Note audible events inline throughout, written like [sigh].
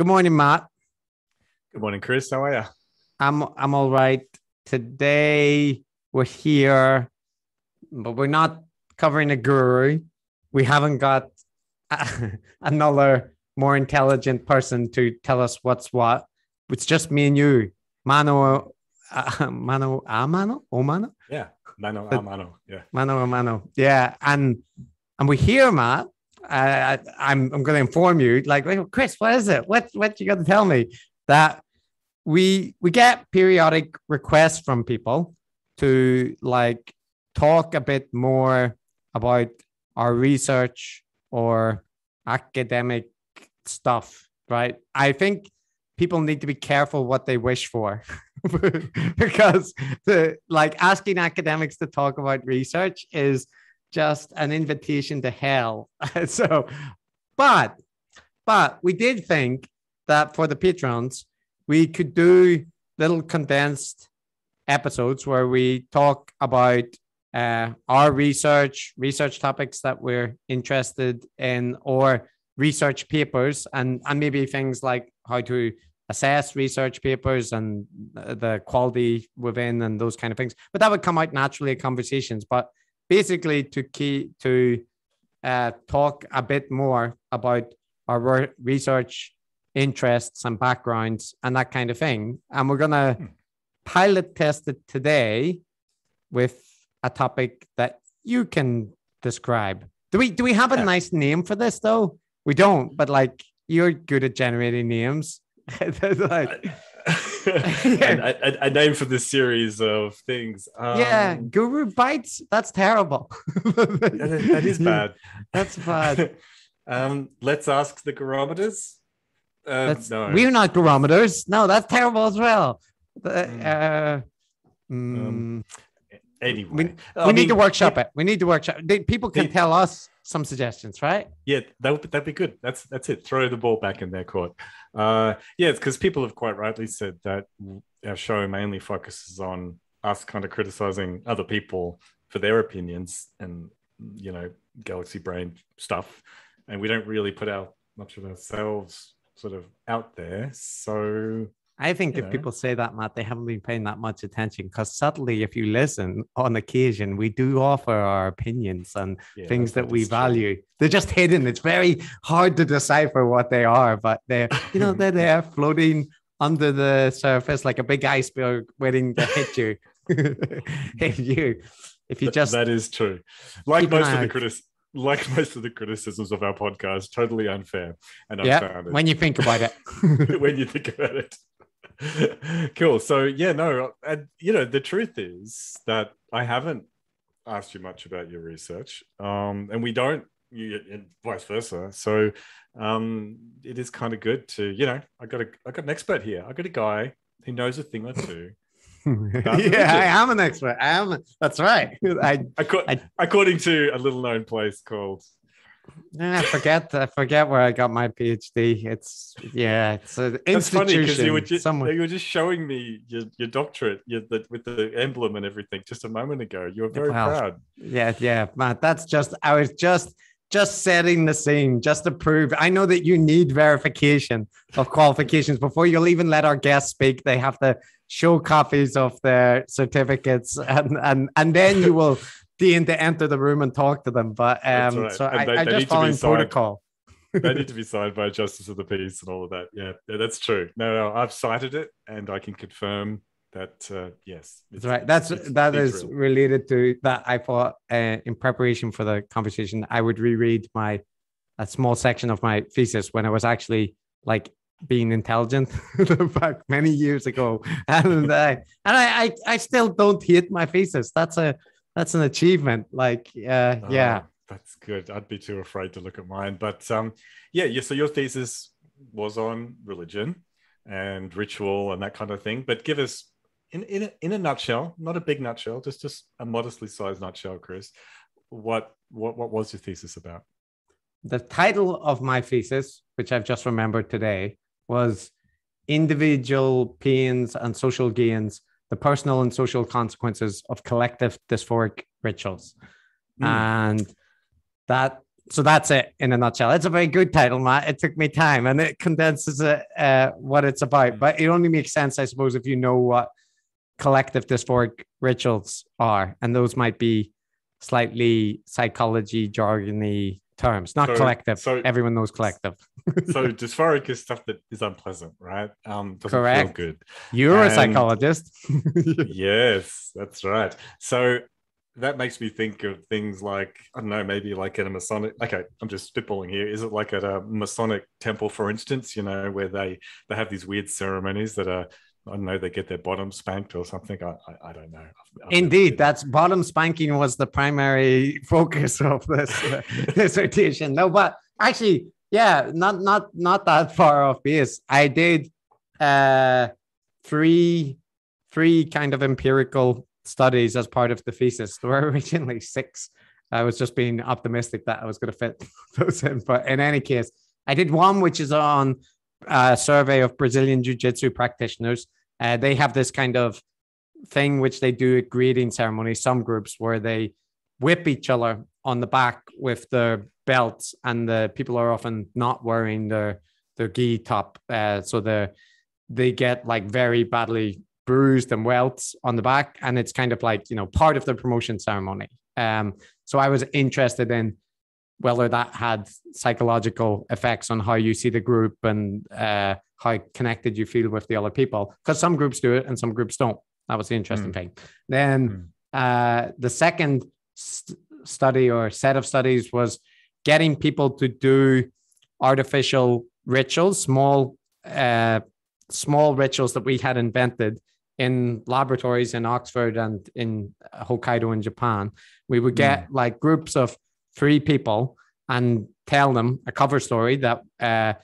Good morning, Matt. Good morning, Chris. How are you? I'm I'm all right. Today we're here, but we're not covering a guru. We haven't got [laughs] another more intelligent person to tell us what's what. It's just me and you, Mano, uh, [laughs] Mano, ah, Mano, oh, Mano. Yeah, Mano, ah, Mano. Yeah, Mano, Mano. Yeah, and and we're here, Matt. Uh, I'm I'm going to inform you, like, Chris, what is it? What what you got to tell me that we we get periodic requests from people to like talk a bit more about our research or academic stuff, right? I think people need to be careful what they wish for [laughs] because the like asking academics to talk about research is just an invitation to hell. [laughs] so, but but we did think that for the patrons, we could do little condensed episodes where we talk about uh, our research, research topics that we're interested in, or research papers, and and maybe things like how to assess research papers and the quality within and those kind of things. But that would come out naturally in conversations. But basically to key to uh, talk a bit more about our research interests and backgrounds and that kind of thing. And we're gonna hmm. pilot test it today with a topic that you can describe. Do we do we have a nice name for this though? We don't, but like you're good at generating names. [laughs] like, a, a, a, name for this series of things. Um, yeah, Guru Bites. That's terrible. [laughs] that, is, that is [laughs] bad. That's bad. [laughs] um, let's ask the Gurometers. Uh, no. We're not Gurometers. No, that's terrible as well. Mm. Uh, mm, um, anyway, we, we need mean, to workshop it. We need to workshop. People can tell us some suggestions, right? Yeah, that would that'd be good. That's that's it. Throw the ball back in their court. Uh, yeah, because people have quite rightly said that our show mainly focuses on us kind of criticizing other people for their opinions and you know galaxy brain stuff, and we don't really put out much of ourselves sort of out there. So I think if know. people say that, Matt, they haven't been paying that much attention because subtly, if you listen on occasion, we do offer our opinions and yeah, things that we value. True. They're just hidden. It's very hard to decipher what they are, but they're, you know, they're [laughs] there floating under the surface like a big iceberg waiting to hit you. [laughs] [laughs] hit you. If you just that is true. Like most of the critics, like most of the criticisms of our podcast, totally unfair and yeah, when you think about it. when you think about it. [laughs] cool. So yeah, no, and you know, the truth is that I haven't asked you much about your research, um, and we don't, you, and vice versa. So um, it is kind of good to, you know, I got a, I got an expert here. I got a guy who knows a thing or two. [laughs] yeah, I am an expert. I am. That's right. [laughs] I, I, according to a little known place called I forget. I forget where I got my PhD. It's yeah. It's an That's funny because you were just somewhere. you were just showing me your, your doctorate your, the, with the emblem and everything just a moment ago. You were very well, proud. Yeah, yeah, Matt. That's just I was just just setting the scene just to prove. I know that you need verification of qualifications before you'll even let our guests speak. They have to show copies of their certificates and and and then you will deign to enter the room and talk to them. But um, right. so I, they, I just following protocol. they need [laughs] to be signed by justice of the peace and all of that. Yeah, yeah that's true. No, no, I've sighted it and I can confirm that uh, yes, that's right. That's it's, that it's is related to that. I thought uh, in preparation for the conversation, I would reread my a small section of my thesis when I was actually like being intelligent [laughs] back many years ago, [laughs] and I and I, I I still don't hate my thesis. That's a that's an achievement. Like, uh, oh, yeah, that's good. I'd be too afraid to look at mine, but um, yeah, yeah. So your thesis was on religion and ritual and that kind of thing. But give us in in a, in a nutshell, not a big nutshell, just just a modestly sized nutshell, Chris. What what what was your thesis about? The title of my thesis, which I've just remembered today, was individual pains and social gains the personal and social consequences of collective dysphoric rituals. Mm. And that so that's it in a nutshell. It's a very good title, Matt. It took me time and it condenses it, uh, what it's about. But it only makes sense, I suppose, if you know what collective dysphoric rituals are. And those might be slightly psychology jargony terms, not So- collective. so- Everyone knows collective. so [laughs] dysphoric is stuff that is unpleasant, right? Um, doesn't Correct. feel good. You're a psychologist. [laughs] yes, that's right. So that makes me think of things like I don't know, maybe like at a Masonic. Okay, I'm just spitballing here. Is it like at a Masonic temple, for instance? You know, where they they have these weird ceremonies that are I don't know, they get their bottom spanked or something. I I, I don't know. I've- I've Indeed, that's bottom spanking was the primary [laughs] focus of this uh, [laughs] dissertation. No, but actually, yeah, not not not that far off base. I did uh, three three kind of empirical studies as part of the thesis. There were [laughs] originally six. I was just being optimistic that I was going to fit those in, but in any case, I did one which is on a survey of Brazilian jiu-jitsu practitioners. Uh, they have this kind of thing which they do at greeting ceremonies, some groups where they whip each other on the back with their belts, and the people are often not wearing their their gi top, uh, so the they get like very badly bruised and welts on the back, and it's kind of like you know part of the promotion ceremony. Um, so I was interested in whether that had psychological effects on how you see the group and uh, how connected you feel with the other people. Because some groups do it and some groups don't. That was the interesting thing. Then uh, the second st- study or set of studies was getting people to do artificial rituals, small, uh, small rituals that we had invented in laboratories in Oxford and in Hokkaido in Japan. We would get like groups of three people and tell them a cover story that uh,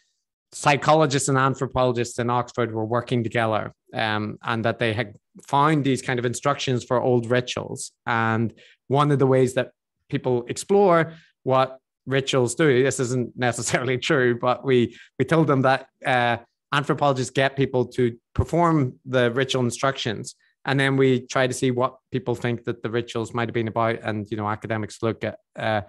psychologists and anthropologists in Oxford were working together um, and that they had found these kind of instructions for old rituals. And one of the ways that people explore what rituals do, this isn't [laughs] necessarily true, but we, we told them that uh, anthropologists get people to perform the ritual instructions. And then we try to see what people think that the rituals might have been about. And, you know, academics look at uh,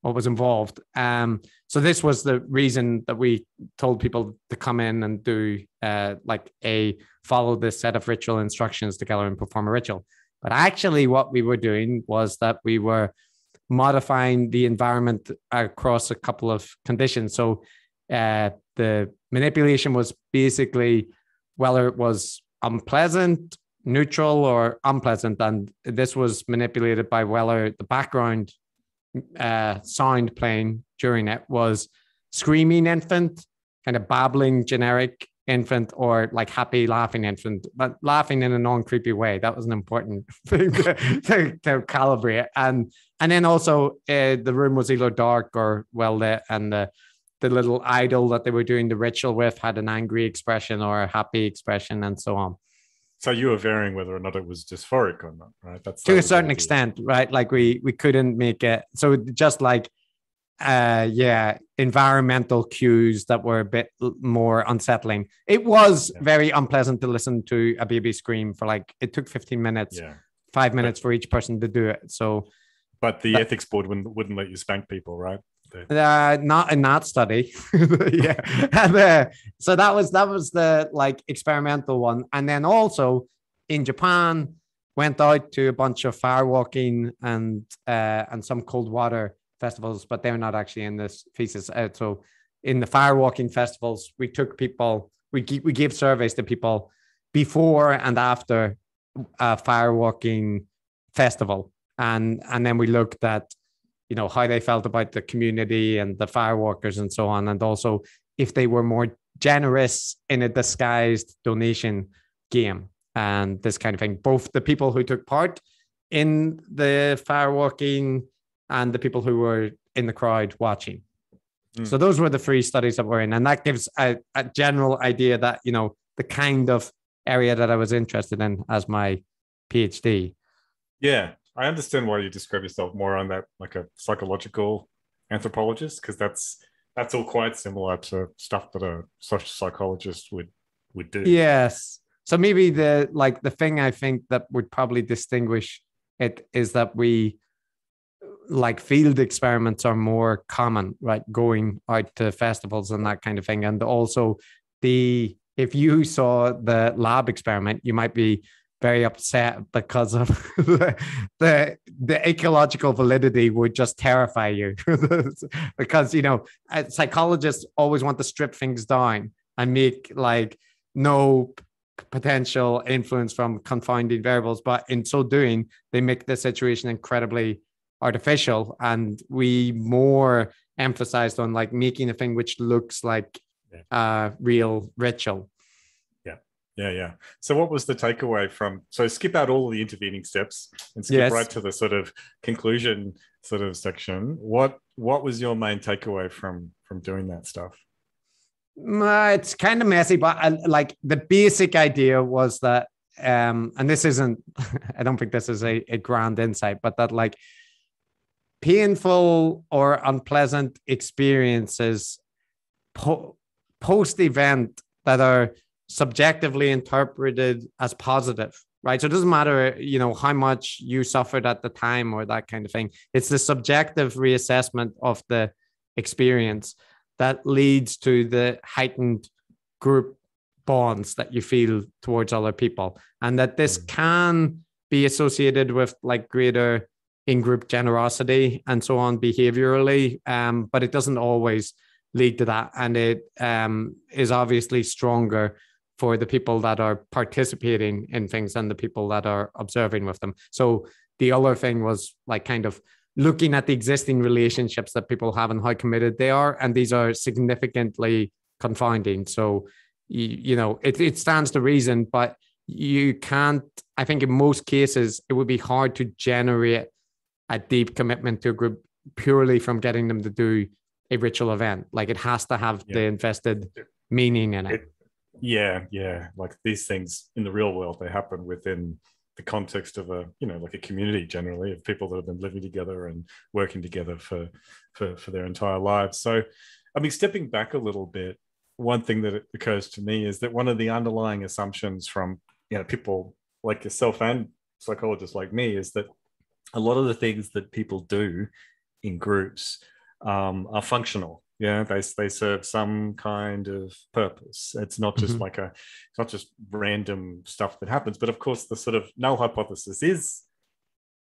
what was involved. Um, so this was the reason that we told people to come in and do uh, like a follow this set of ritual instructions together and perform a ritual. But actually, what we were doing was that we were modifying the environment across a couple of conditions. So uh, the manipulation was basically whether it was unpleasant, neutral, or unpleasant, and this was manipulated by whether the background uh, sound playing during it was screaming infant, kind of babbling generic infant, or like happy laughing infant, but laughing in a non creepy way. That was an important [laughs] thing to, to, to calibrate. And and then also uh, the room was either dark or well lit, and the the little idol that they were doing the ritual with had an angry expression or a happy expression, and so on So you were varying whether or not it was dysphoric or not, right? That's to a certain extent right like we we couldn't make it so just like uh yeah environmental cues that were a bit more unsettling it was Yeah. very unpleasant to listen to a baby scream for like it took 15 minutes Yeah, five minutes for each person to do it so but the But- ethics board wouldn't wouldn't let you spank people, right? Uh not in that study. [laughs] Yeah. And, uh, so that was that was the like experimental one. And then also in japan went out to a bunch of fire walking and uh and some cold water festivals but they're not actually in this thesis. Uh, so in the fire walking festivals we took people we, gi- we gave surveys to people before and after a fire walking festival. And and then we looked at you know how they felt about the community and the firewalkers and so on. And also if they were more generous in a disguised donation game and this kind of thing. Both the people who took part in the firewalking and the people who were in the crowd watching. Mm. so those were the three studies that were in. And that gives a, a general idea that you know the kind of area that i was interested in as my phd Yeah, I understand why you describe yourself more on that like a psychological anthropologist because that's that's all quite similar to stuff that a social psychologist would would do. Yes. So maybe the like the thing I think that would probably distinguish it is that we like field experiments are more common, right? Going out to festivals and that kind of thing. And also the if you saw the lab experiment, you might be very upset because of [laughs] the, the, the ecological validity would just terrify you. [laughs] Because you know uh, psychologists always want to strip things down and make like no potential influence from confounding variables but in so doing they make the situation incredibly artificial and we more emphasized on like making a thing which looks like a uh, real ritual yeah, yeah. So, what was the takeaway from? So, skip out all the intervening steps and skip yes. right to the sort of conclusion sort of section. What What was your main takeaway from from doing that stuff? Uh, it's kind of messy, but I, like the basic idea was that, um, and this isn't, [laughs] I don't think this is a, a grand insight, but that like painful or unpleasant experiences po- post event that are subjectively interpreted as positive right? So it doesn't matter you know how much you suffered at the time or that kind of thing. It's the subjective reassessment of the experience that leads to the heightened group bonds that you feel towards other people. And that this mm. can be associated with like greater in-group generosity and so on behaviorally um, but it doesn't always lead to that. And it um, is obviously stronger for the people that are participating in things and the people that are observing with them. So the other thing was like kind of looking at the existing relationships that people have and how committed they are. And these are significantly confounding. So, you, you know, it, it stands to reason, but you can't, I think in most cases, it would be hard to generate a deep commitment to a group purely from getting them to do a ritual event. Like it has to have yeah. the invested meaning in it. it yeah yeah. Like these things in the real world they happen within the context of a you know like a community generally of people that have been living together and working together for for, for their entire lives. So i mean stepping back a little bit one thing that occurs to me is that one of the underlying assumptions from you know people like yourself and psychologists like me is that a lot of the things that people do in groups um, are functional yeah they, they serve some kind of purpose. It's not just mm-hmm. like a it's not just random stuff that happens but of course the sort of null hypothesis is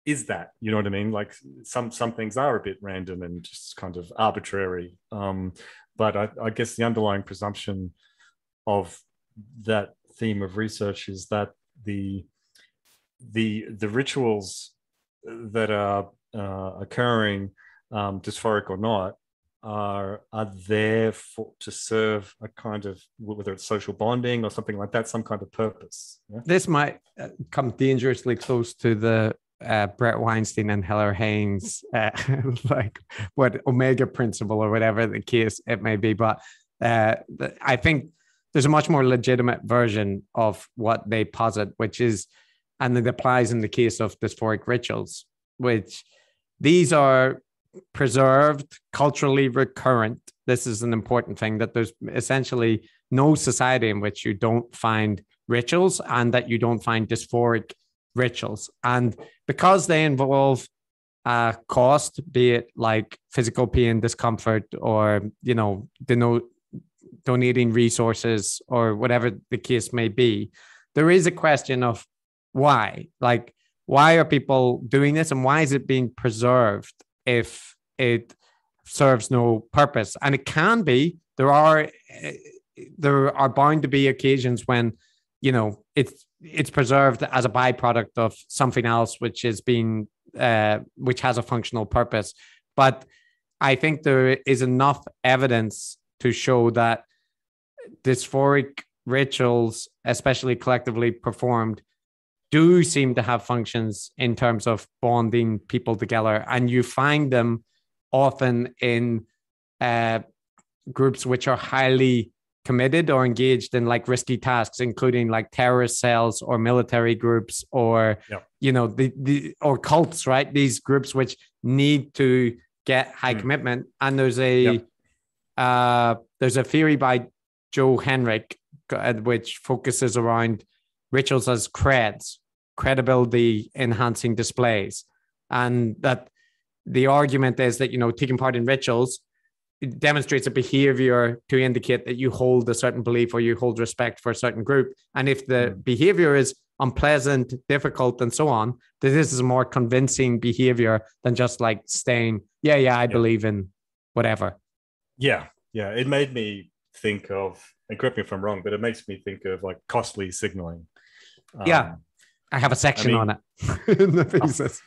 is that you know what i mean? Like some some things are a bit random and just kind of arbitrary. Um but I, I guess the underlying presumption of that theme of research is that the the the rituals that are uh, occurring um, dysphoric or not are are there for to serve a kind of whether it's social bonding or something like that, some kind of purpose. Yeah? This might uh, come dangerously close to the uh, Bret Weinstein and Heather Heying, uh, [laughs] like what Omega principle or whatever the case it may be. But uh, I think there's a much more legitimate version of what they posit, which is, and it applies in the case of dysphoric rituals, which these are preserved, culturally recurrent. This is an important thing that there's essentially no society in which you don't find rituals and that you don't find dysphoric rituals. And because they involve uh, cost, be it like physical pain, discomfort, or, you know, denote, donating resources or whatever the case may be, there is a question of why. Like, why are people doing this and why is it being preserved if it serves no purpose. And it can be there are there are bound to be occasions when you know it's it's preserved as a byproduct of something else which is being uh, which has a functional purpose. But I think there is enough evidence to show that dysphoric rituals, especially collectively performed, do seem to have functions in terms of bonding people together. And you find them often in uh, groups which are highly committed or engaged in like risky tasks including like terrorist cells or military groups or yep. you know the, the or cults right these groups which need to get high mm. commitment and there's a yep. uh there's a theory by joe henrich uh, which focuses around rituals as creds credibility enhancing displays and that the argument is that you know taking part in rituals it demonstrates a behavior to indicate that you hold a certain belief or you hold respect for a certain group. And if the mm. behavior is unpleasant, difficult, and so on, that this is a more convincing behavior than just like staying, yeah, yeah, I yeah. believe in whatever. Yeah. Yeah. It made me think of, and correct me if I'm wrong, but it makes me think of like costly signaling. Um, yeah. I have a section I mean, on it [laughs] in the thesis.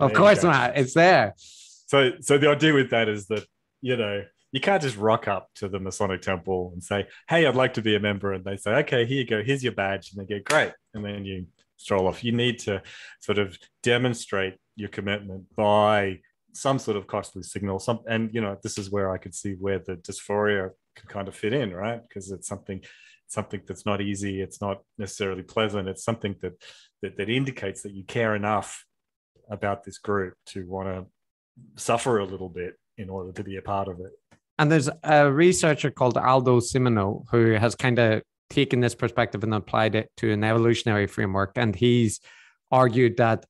Oh, of course not. It's there. So, so the idea with that is that you know you can't just rock up to the Masonic Temple and say, "Hey, I'd like to be a member," and they say, "Okay, here you go. Here's your badge," and they go, "Great," and then you stroll off. You need to sort of demonstrate your commitment by some sort of costly signal. Some, and you know, this is where I could see where the dysphoria can kind of fit in, right? Because it's something, something that's not easy. It's not necessarily pleasant. It's something that that, that indicates that you care enough about this group to want to suffer a little bit in order to be a part of it. And there's a researcher called Aldo Cimino who has kind of taken this perspective and applied it to an evolutionary framework. And he's argued that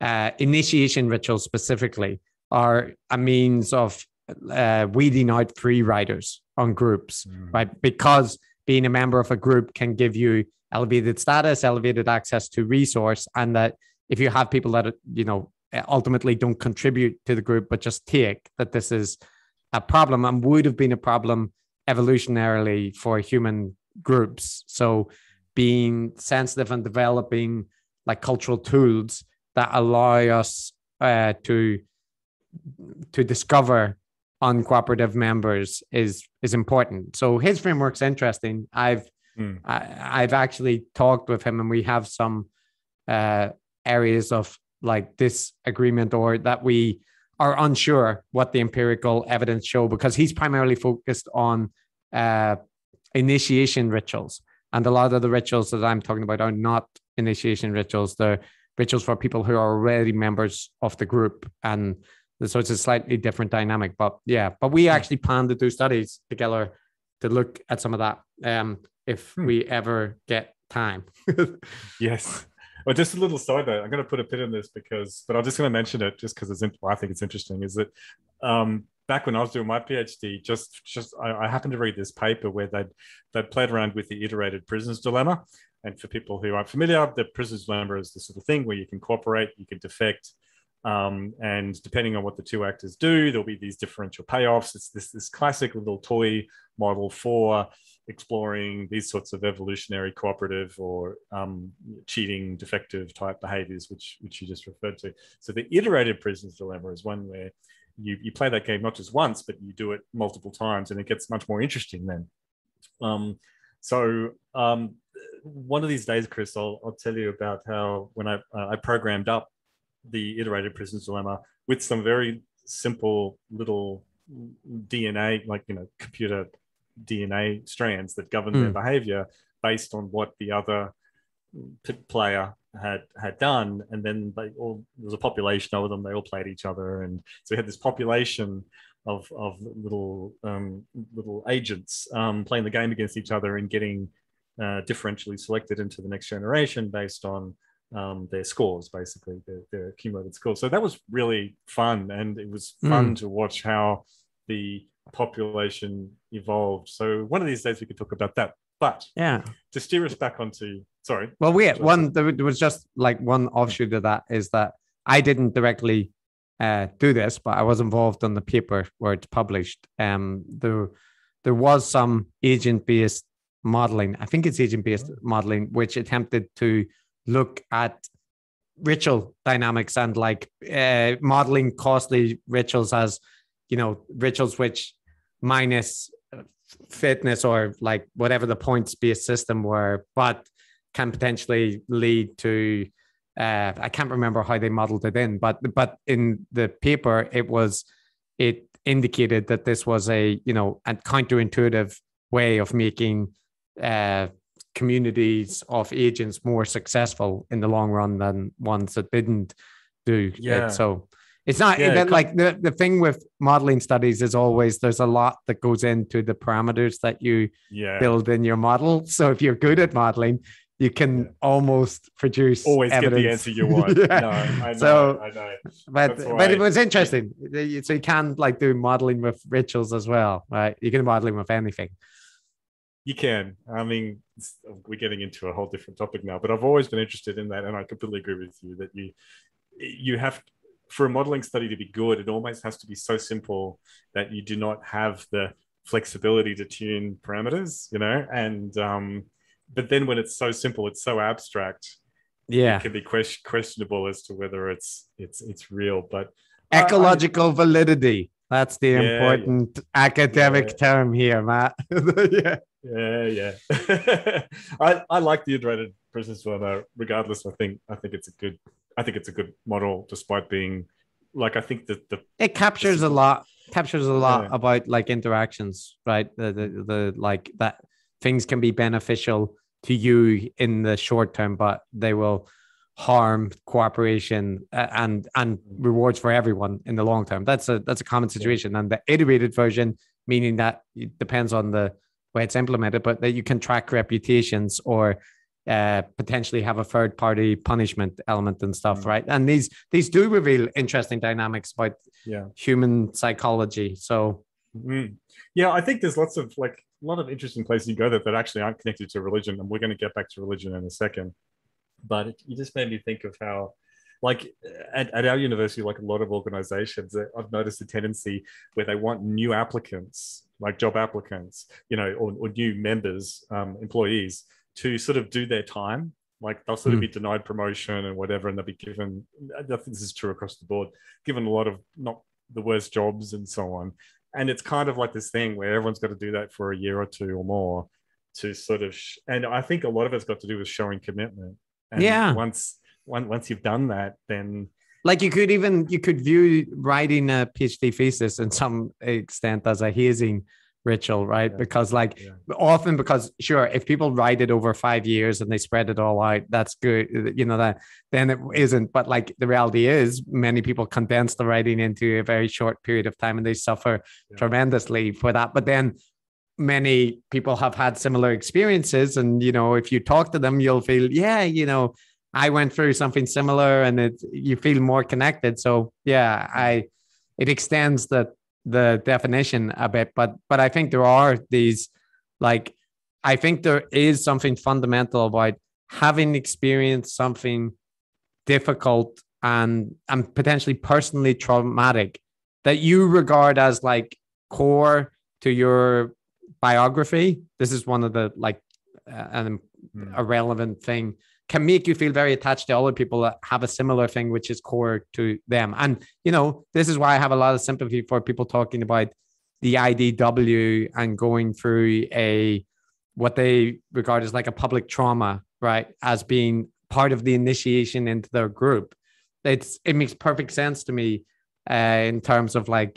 uh, initiation rituals specifically are a means of uh, weeding out free riders on groups, mm. right? Because being a member of a group can give you elevated status, elevated access to resource, and that if you have people that you know ultimately don't contribute to the group, but just take that this is a problem and would have been a problem evolutionarily for human groups. So being sensitive and developing like cultural tools that allow us uh, to to discover uncooperative members is is important. So his framework's interesting. I've mm. I, have actually talked with him, and we have some uh, areas of like disagreement or that we are unsure what the empirical evidence show because he's primarily focused on uh, initiation rituals. And a lot of the rituals that I'm talking about are not initiation rituals. They're rituals for people who are already members of the group. And so it's a slightly different dynamic. But yeah, but we hmm. actually plan to do studies together to look at some of that um, if hmm. we ever get time. [laughs] yes. Well, just a little side note. I'm going to put a pin in this because, but I'm just going to mention it just because it's. Well, I think it's interesting. Is that um, back when I was doing my PhD, just just I, I happened to read this paper where they they played around with the iterated prisoner's dilemma. And for people who aren't familiar, the prisoner's dilemma is the sort of thing where you can cooperate, you can defect, um, and depending on what the two actors do, there'll be these differential payoffs. It's this this classic little toy model for exploring these sorts of evolutionary cooperative or um, cheating defective type behaviors which which you just referred to so the iterated prisoner's dilemma is one where you, you play that game not just once but you do it multiple times and it gets much more interesting then um, so um, one of these days chris I'll, I'll tell you about how when i uh, i programmed up the iterated prisoner's dilemma with some very simple little dna like you know computer DNA strands that govern mm. their hmm. behavior based on what the other player had had done, and then they all there was a population of them. They all played each other, and so we had this population of of little um, little agents um, playing the game against each other and getting uh, differentially selected into the next generation based on um, their scores, basically their, their, accumulated scores. So that was really fun, and it was fun mm. to watch how the population evolved. So one of these days we could talk about that. But yeah, to steer us back onto sorry. Well, we had one. There was just like one offshoot of that is that I didn't directly uh, do this, but I was involved on the paper where it's published. Um, there there was some agent based modeling. I think it's agent based oh. modeling, which attempted to look at ritual dynamics and like uh, modeling costly rituals as you know rituals which minus fitness or like whatever the points based system were, but can potentially lead to uh, I can't remember how they modeled it in, but but in the paper it was it indicated that this was a you know a counterintuitive way of making uh, communities of agents more successful in the long run than ones that didn't do yeah. it. So it's not yeah, even like the, the thing with modeling studies is always there's a lot that goes into the parameters that you yeah. build in your model. So if you're good at modeling, you can Yeah. almost produce Always evidence. get the answer you want. [laughs] Yeah. No, I know. So- I know. But That's but it was interesting. So you can like do modeling with rituals as well, right? You can modeling with anything. You can. I mean, we're getting into a whole different topic now, but I've always been interested in that, and I completely agree with you that you you have for a modeling study to be good, it almost has to be so simple that you do not have the flexibility to tune parameters, you know, and um, but then when it's so simple, it's so abstract, Yeah. it can be question- questionable as to whether it's it's it's real. But I- I- Ecological validity. That's the Yeah, yeah. important academic Yeah. term here, Matt. [laughs] yeah. Yeah, yeah. [laughs] I, I like the iterated process one. Uh, regardless, I think I think it's a good I think it's a good model, despite being like I think that the It captures a lot, captures a lot Yeah. about like interactions, right? The, the the like that things can be beneficial to you in the short term, but they will harm cooperation and and rewards for everyone in the long term. That's a that's a common situation. And the iterated version, meaning that it depends on the way it's implemented, but that you can track reputations or uh, potentially have a third party punishment element and stuff, Mm. right? And these these do reveal interesting dynamics about yeah human psychology. So Mm. yeah I think there's lots of like a lot of interesting places you go that that actually aren't connected to religion, and we're going to get back to religion in a second. But it, you just made me think of how. Like at, at our university, like a lot of organizations, uh, I've noticed a tendency where they want new applicants, like job applicants, you know, or, or new members, um, employees, to sort of do their time. Like they'll sort of Hmm. be denied promotion and whatever, and they'll be given. I think this is true across the board. Given a lot of not the worst jobs and so on, and it's kind of like this thing where everyone's got to do that for a year or two or more to sort of. Sh- and I think a lot of it's got to do with showing commitment. And Yeah. Once once once you've done that, then like you could even you could view writing a PhD thesis in some extent as a hazing ritual, right? Yeah. Because like Yeah. often because sure, if people write it over five years and they spread it all out, that's good. You know that then it isn't. But like the reality is, many people condense the writing into a very short period of time and they suffer Yeah. tremendously for that. But then many people have had similar experiences and you know if you talk to them you'll feel yeah you know i went through something similar and it you feel more connected. So yeah i it extends the the definition a bit but but i think there are these like i think there is something fundamental about having experienced something difficult and and potentially personally traumatic that you regard as like core to your biography. This is one of the like uh, an mm, a relevant thing can make you feel very attached to other people that have a similar thing which is core to them. And you know this is why i have a lot of sympathy for people talking about the idw and going through a what they regard as like a public trauma right as being part of the initiation into their group. It's it makes perfect sense to me uh, in terms of like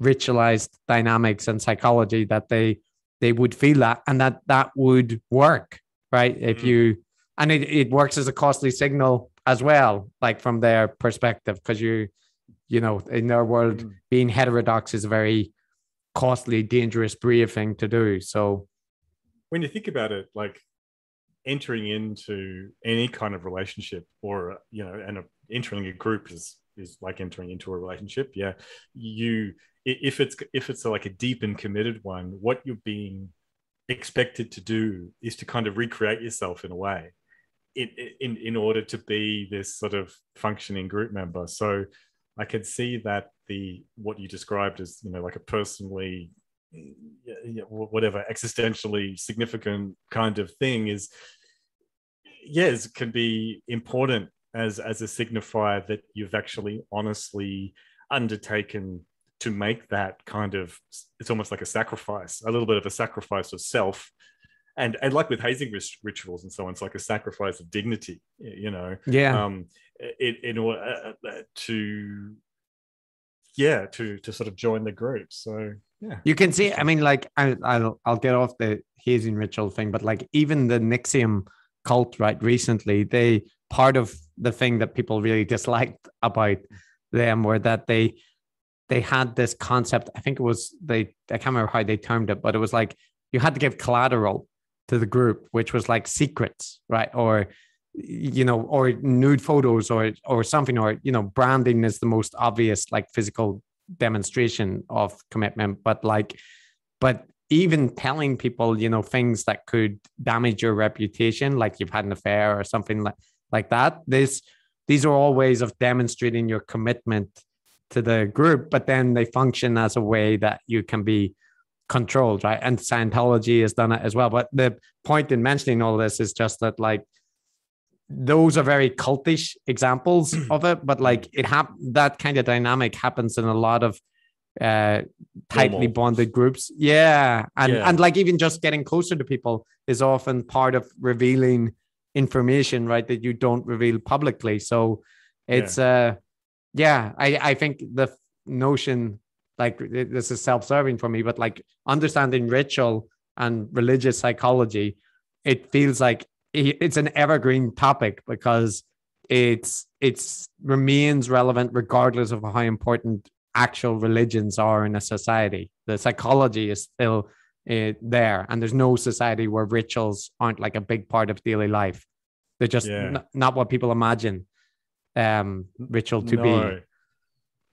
ritualized dynamics and psychology that they they would feel that and that that would work right? If Mhm. you and it, it works as a costly signal as well like from their perspective because you you know in their world mm. being heterodox is a very costly dangerous brave thing to do so when you think about it, like entering into any kind of relationship or you know, and a, entering a group is is like entering into a relationship. Yeah, you if it's if it's like a deep and committed one, what you're being expected to do is to kind of recreate yourself in a way, in in in order to be this sort of functioning group member. So I could see that the what you described as you know like a personally whatever existentially significant kind of thing is yes can be important as as a signifier that you've actually honestly undertaken to make that kind of it's almost like a sacrifice a little bit of a sacrifice of self and and like with hazing rit- rituals and so on it's like a sacrifice of dignity you know yeah um in, in order uh, uh, to yeah to to sort of join the group so yeah You can see, I mean, like I, I'll I'll get off the hazing ritual thing, but like even the NXIVM cult, right? Recently, they part of the thing that people really disliked about them were that they they had this concept. I think it was they I can't remember how they termed it, but it was like you had to give collateral to the group, which was like secrets, right? Or you know, or nude photos or or something, or you know, branding is the most obvious like physical demonstration of commitment. But like, but even telling people, you know, things that could damage your reputation, like you've had an affair or something like like that. This these are all ways of demonstrating your commitment to the group, but then they function as a way that you can be controlled, right? And Scientology has done it as well. But the point in mentioning all this is just that, like, those are very cultish examples [clears throat] of it, but like it hap- that kind of dynamic happens in a lot of uh tightly Normal. bonded groups. Yeah. And Yeah. and like even just getting closer to people is often part of revealing information, right? That you don't reveal publicly. So it's uh yeah, I, I think the notion like this is self-serving for me, but like understanding ritual and religious psychology, it feels like it's an evergreen topic because it's it's remains relevant regardless of how important actual religions are in a society. The psychology is still uh, there, and there's no society where rituals aren't like a big part of daily life. They're just Yeah. n- not what people imagine um ritual to be.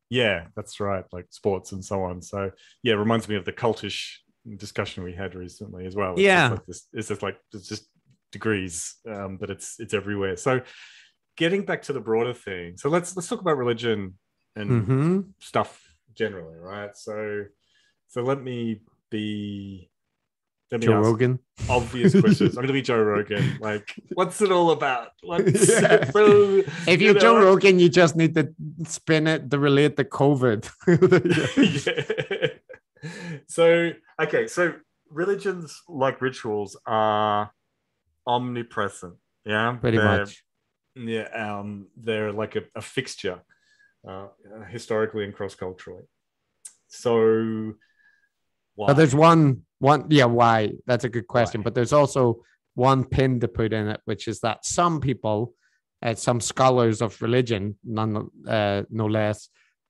Yeah, that's right. Like sports and so on. So yeah, it reminds me of the cultish discussion we had recently as well. It's just Yeah. like this, it's just like it's just degrees, um, but it's it's everywhere. So getting back to the broader thing. So let's let's talk about religion and hmm stuff generally, right? So so let me be Joe ask Rogan. obvious questions. I'm gonna be Joe [laughs] Rogan. Like, what's it all about? What's [laughs] Yeah. [laughs] so If you you're know, Joe Rogan, you just need to spin it to relate to COVID. yeah. So, okay, so religions like rituals are omnipresent. Yeah, Pretty They're- much. Yeah, um, they're like a, a fixture uh, historically and cross culturally. So, why? But there's one, one, yeah, why? That's a good question. Why? But there's also one pin to put in it, which is that some people, uh, some scholars of religion, none, uh, no less,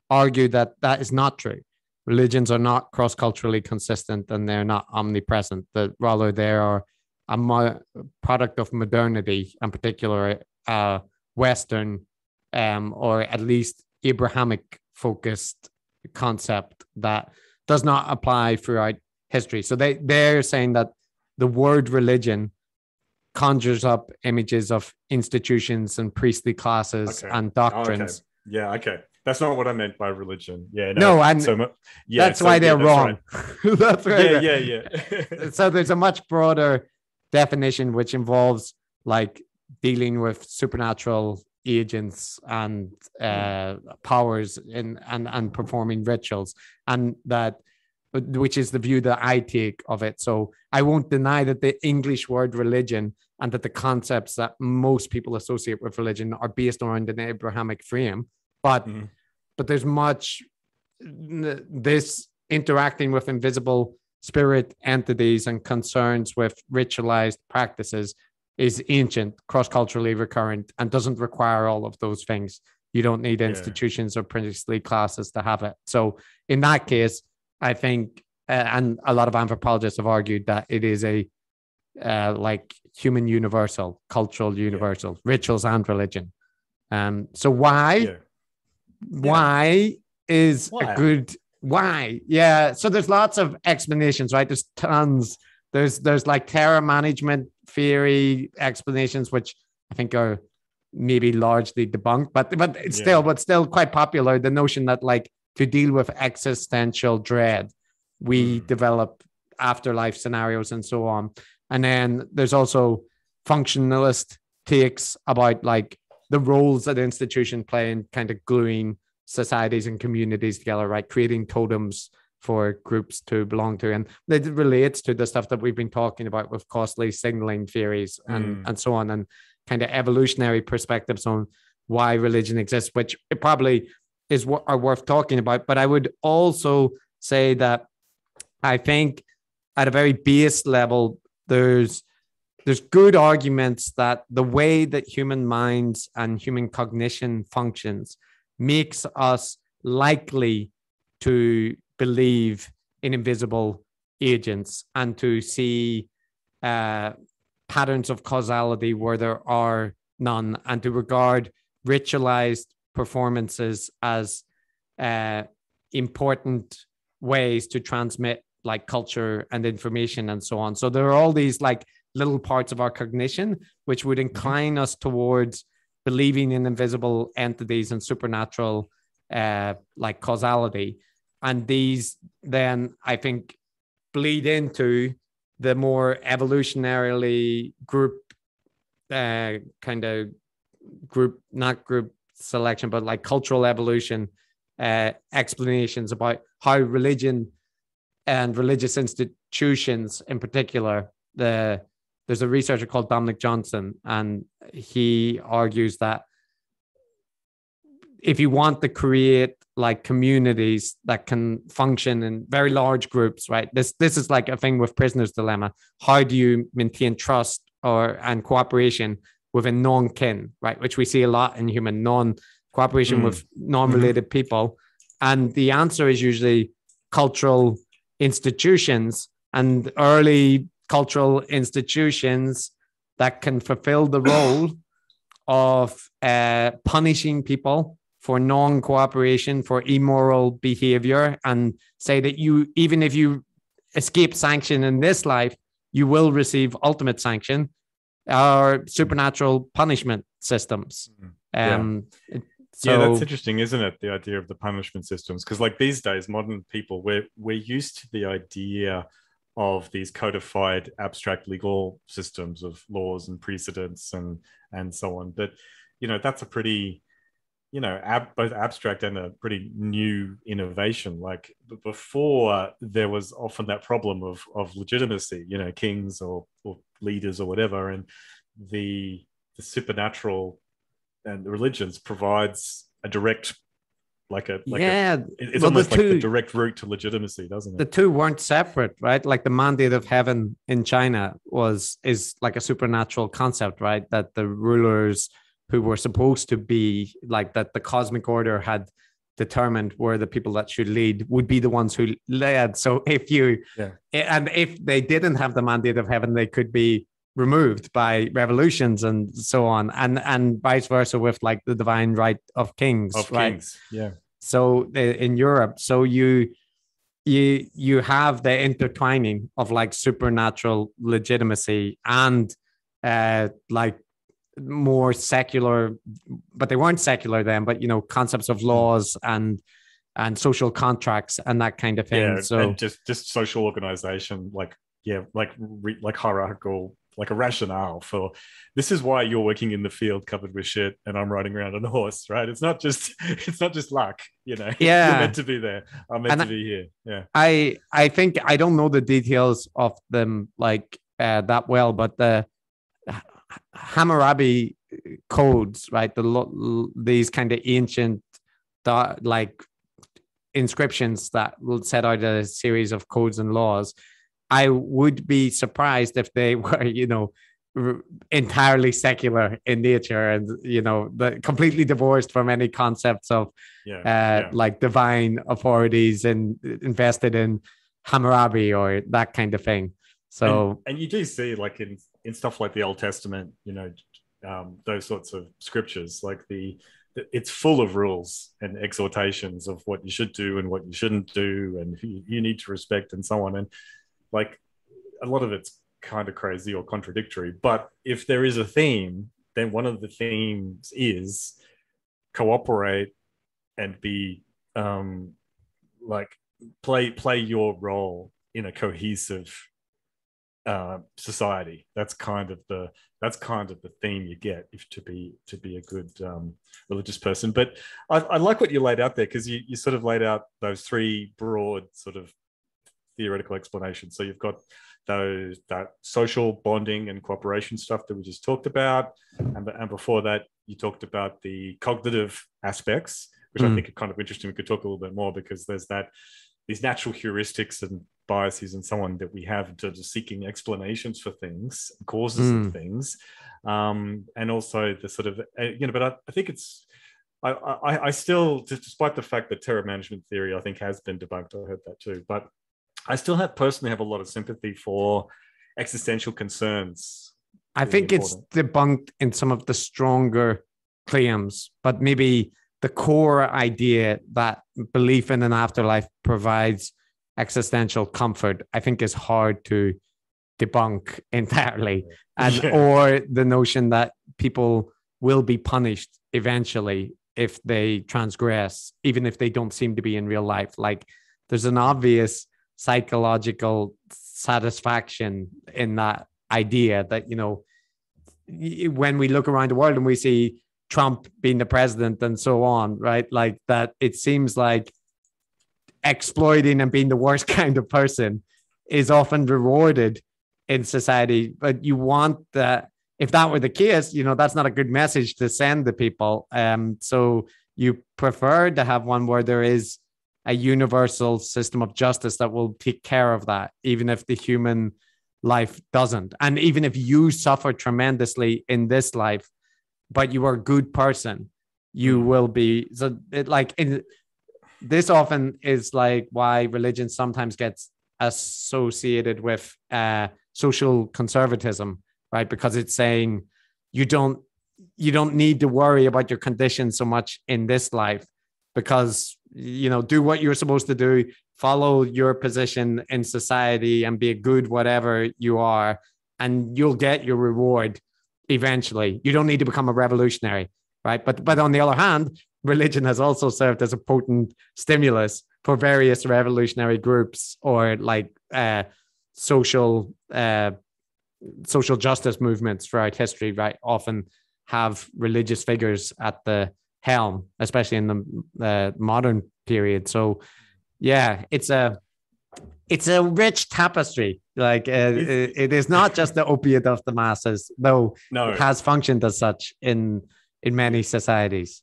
argue that that is not true. Religions are not cross culturally consistent and they're not omnipresent. That rather they are a mo- product of modernity, in particular, uh, Western, um, or at least Abrahamic focused concept that does not apply throughout history. So they they're saying that the word religion conjures up images of institutions and priestly classes Okay. and Oh, okay. doctrines. Yeah, okay. That's not what I meant by religion. Yeah, No, and so yeah, that's so- why they're that's wrong. right. [laughs] that's right. Yeah, yeah, yeah. [laughs] So there's a much broader definition which involves like dealing with supernatural agents and uh, powers in and and performing rituals and that which is the view that I take of it. So I won't deny that the English word religion and that the concepts that most people associate with religion are based around an Abrahamic frame, but Mhm. but there's much this interacting with invisible spirit entities and concerns with ritualized practices is ancient, cross-culturally recurrent, and doesn't require all of those things. You don't need Yeah. institutions or priestly classes to have it. So in that case, I think, and a lot of anthropologists have argued that it is a uh, like human universal, cultural universal, rituals and religion. Um, so why? yeah. why is Why? a good why yeah so there's lots of explanations right there's tons there's there's like terror management theory explanations which i think are maybe largely debunked but but it's Yeah. still but still quite popular the notion that like to deal with existential dread we Mm. develop afterlife scenarios and so on and then there's also functionalist takes about like the roles that institution play in kind of gluing societies and communities together, right? Creating totems for groups to belong to. And it relates to the stuff that we've been talking about with costly signaling theories and, Mm. and so on, and kind of evolutionary perspectives on why religion exists, which it probably is what are worth talking about. But I would also say that I think at a very base level, there's there's good arguments that the way that human minds and human cognition functions makes us likely to believe in invisible agents and to see uh, patterns of causality where there are none, and to regard ritualized performances as uh, important ways to transmit like culture and information and so on. So there are all these like little parts of our cognition which would mm-hmm. incline us towards believing in invisible entities and supernatural uh, like causality. And these then I think bleed into the more evolutionarily group uh, kind of group, not group selection, but like cultural evolution uh, explanations about how religion and religious institutions in particular the there's a researcher called Dominic Johnson and he argues that if you want to create like communities that can function in very large groups right this this is like a thing with prisoners dilemma. How do you maintain trust or and cooperation within non-kin right which we see a lot in human non cooperation mm. with non-related mm-hmm. people and the answer is usually cultural institutions and early cultural institutions that can fulfill the role [coughs] of uh, punishing people for non-cooperation for immoral behavior and say that you even if you escape sanction in this life you will receive ultimate sanction or supernatural punishment systems mm-hmm. um, yeah. So, yeah, that's interesting, isn't it? The idea of the punishment systems, because like these days, modern people we're we're used to the idea of these codified abstract legal systems of laws and precedents and and so on. But you know, that's a pretty you know ab- both abstract and a pretty new innovation. Like before, there was often that problem of of legitimacy. You know, kings or or leaders or whatever, and the the supernatural and the religions provides a direct like a like yeah a, it's well, almost the two, like the direct route to legitimacy doesn't it the two weren't separate right like the mandate of heaven in china was is like a supernatural concept right that the rulers who were supposed to be like that the cosmic order had determined were the people that should lead would be the ones who led so if you yeah. and if they didn't have the mandate of heaven they could be removed by revolutions and so on and and vice versa with like the divine right of kings of right kings. yeah so in europe so you you you have the intertwining of like supernatural legitimacy and uh like more secular but they weren't secular then but you know concepts of laws and and social contracts and that kind of thing yeah, so just just social organization like yeah like like hierarchical like a rationale for this is why you're working in the field covered with shit and I'm riding around on a horse, right? It's not just [laughs] it's not just luck, you know. [laughs] Yeah, you're meant to be there. I'm meant and to be here. Yeah. I I think I don't know the details of them like uh, that well, but the Hammurabi codes, right? The these kind of ancient like inscriptions that will set out a series of codes and laws I would be surprised if they [laughs] were, you know, entirely secular in nature and you know the completely divorced from any concepts of yeah, uh, yeah. like divine authorities and invested in Hammurabi or that kind of thing. So and, and you do see like in in stuff like the Old Testament, you know, um, those sorts of scriptures, like the it's full of rules and exhortations of what you should do and what you shouldn't do and you need to respect and so on and like a lot of it's kind of crazy or contradictory. But if there is a theme, then one of the themes is cooperate and be um, like play play your role in a cohesive uh, society. That's kind of the that's kind of the theme you get if to be to be a good um, religious person. But I, I like what you laid out there because you you sort of laid out those three broad sort of theoretical explanations. So you've got those that social bonding and cooperation stuff that we just talked about, and, and before that you talked about the cognitive aspects, which mm. I think are kind of interesting. We could talk a little bit more because there's that these natural heuristics and biases and so on that we have in terms of seeking explanations for things, causes mm. of things, um, and also the sort of uh, you know. But I, I think it's I, I, I, still, despite the fact that terror management theory, I think has been debunked. I heard that too. But I still have personally have a lot of sympathy for existential concerns. I think important. it's debunked in some of the stronger claims, but maybe the core idea that belief in an afterlife provides existential comfort, I think is hard to debunk [laughs] entirely. And yeah. or the notion that people will be punished eventually if they transgress, even if they don't seem to be in real life. Like there's an obvious psychological satisfaction in that idea that, you know, when we look around the world and we see Trump being the president and so on, right? Like that, it seems like exploiting and being the worst [laughs] kind of person is often rewarded in society. But you want that, if that were the case, you know, that's not a good message to send to people. Um, so you prefer to have one where there is a universal system of justice that will take care of that, even if the human life doesn't. And even if you suffer tremendously in this life, but you are a good person, you mm. will be so it like in this often is like why religion sometimes gets associated with uh, social conservatism, right? Because it's saying you don't you don't need to worry about your condition so much in this life because you know do what you're supposed to do follow your position in society and be a good whatever you are and you'll get your reward eventually. You don't need to become a revolutionary right? But but on the other hand religion has also served as a potent stimulus for various revolutionary groups or like uh, social uh, social justice movements throughout history right often have religious figures at the helm especially in the uh, modern period. So yeah it's a it's a rich tapestry like uh, it, it is not just the opiate of the masses though no. it has functioned as such in in many societies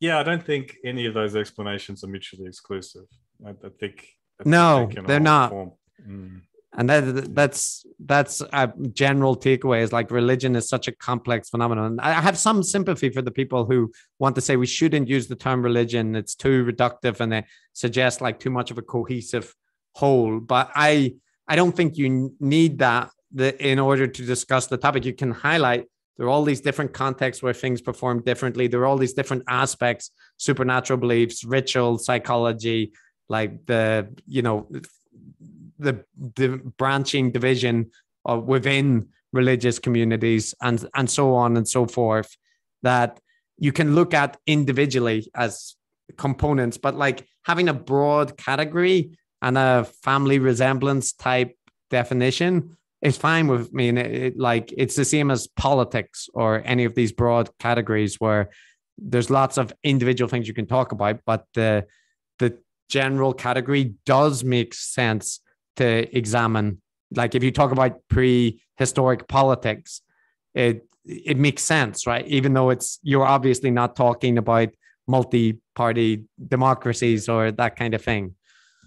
yeah, I don't think any of those explanations are mutually exclusive. I, I think. I no, they they're not. Mm. And that, that's that's a general takeaway is like religion is such a complex phenomenon. I have some sympathy for the people who want to say we shouldn't use the term religion; it's too reductive and they suggest like too much of a cohesive whole. But I I don't think you need that in order to discuss the topic. You can highlight there are all these different contexts where things perform differently. There are all these different aspects, supernatural beliefs, ritual, psychology, like the, you know, the, the branching division of within religious communities and, and so on and so forth that you can look at individually as components, but like having a broad category and a family resemblance type definition it's fine with me. And it, it, like it's the same as politics or any of these broad categories where there's lots of individual things you can talk about, but the the general category does make sense to examine. Like if you talk about prehistoric politics, it it makes sense, right? Even though it's you're obviously not talking about multi-party democracies or that kind of thing.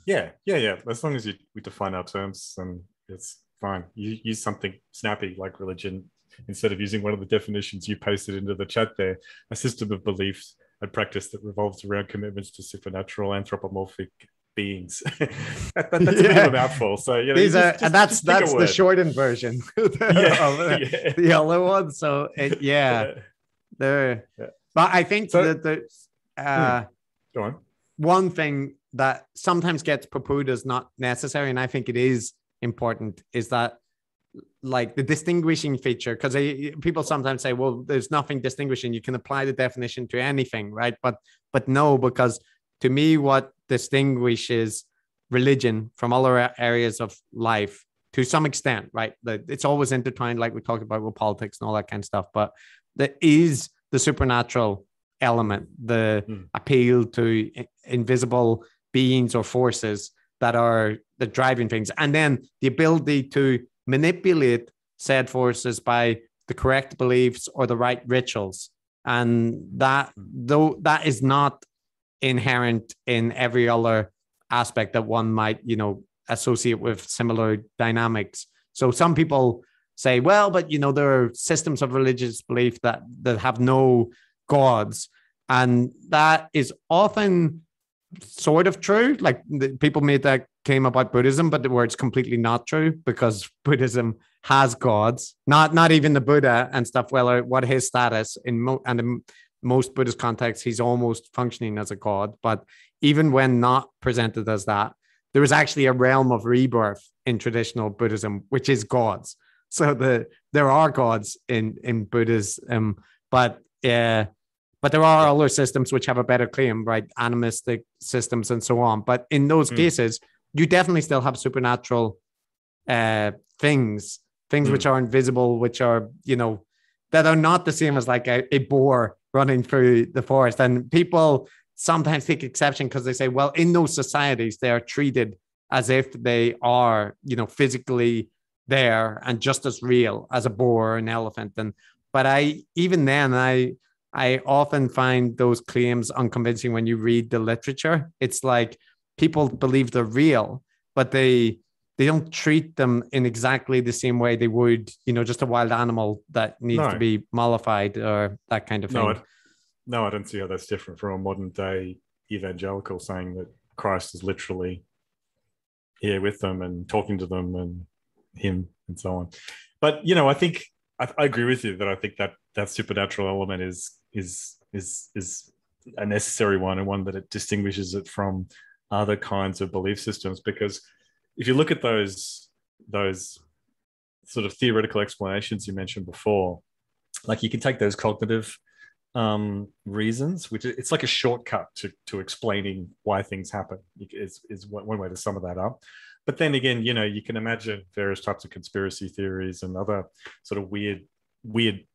Yeah, yeah, yeah. As long as you we define our terms, and it's fine. You use something snappy like religion instead of using one of the definitions you pasted into the chat there. A system of beliefs and practice that revolves around commitments to supernatural anthropomorphic beings. [laughs] that, that's yeah. a bit of a mouthful. So you know, these just, are just, and that's that's the shortened version yeah, the, yeah. the other one. So it, yeah, yeah. there. But I think so, that the uh, hmm. go on. One thing that sometimes gets proposed as not necessary, and I think it is important is that like the distinguishing feature because people sometimes say well there's nothing distinguishing you can apply the definition to anything right but but no because to me what distinguishes religion from other areas of life to some extent right it's always intertwined like we talked about with politics and all that kind of stuff but there is the supernatural element the mm. appeal to invisible beings or forces that are the driving things. And then the ability to manipulate said forces by the correct beliefs or the right rituals. And that though that is not inherent in every other aspect that one might, you know, associate with similar dynamics. So some people say, well, but you know, there are systems of religious belief that that have no gods. And that is often sort of true. Like people made that claim about Buddhism, but where it's completely not true because [laughs] Buddhism has gods, not not even the Buddha and stuff. Well, what his status in mo- and in most Buddhist contexts, he's almost functioning as a god. But even when not presented as that, there is actually a realm of rebirth in traditional Buddhism, which is gods. [laughs] So the there are gods in in Buddhism, but uh, but there are other systems which have a better claim, right? Animistic systems and so on. But in those mm. cases, you definitely still have supernatural uh, things, things mm. which are invisible, which are you know that are not the same as like a, a boar running through the forest. And people sometimes take exception because they say, well, in those societies, they are treated as if they are, you know, physically there and just as real as a boar or an elephant. And but I even then I I often find those claims unconvincing when you read the literature. It's like people believe they're real, but they they don't treat them in exactly the same way they would, you know, just a wild animal that needs no. to be mollified or that kind of thing. No, no, I don't see how that's different from a modern day evangelical saying that Christ is literally here with them and talking to them and him and so on. But you know, I think I, I agree with you that I think that that supernatural element is is is is a necessary one and one that it distinguishes it from other kinds of belief systems because if you look at those those sort of theoretical explanations you mentioned before like you can take those cognitive um, reasons, which it's like a shortcut to, to explaining why things happen, is, is one way to sum of that up. But then again, you know, you can imagine various types of conspiracy theories and other sort of weird, weird,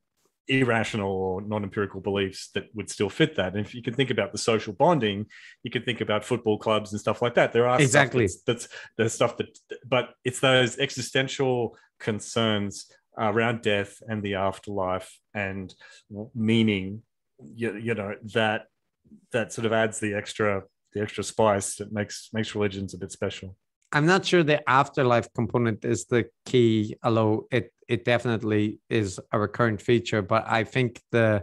irrational or non-empirical beliefs that would still fit that. And if you can think about the social bonding, you can think about football clubs and stuff like that. There are exactly that's, that's the stuff that, but it's those existential concerns around death and the afterlife and meaning you, you know that that sort of adds the extra the extra spice that makes makes religions a bit special i'm not sure the afterlife component is the key although it it definitely is a recurrent feature but i think the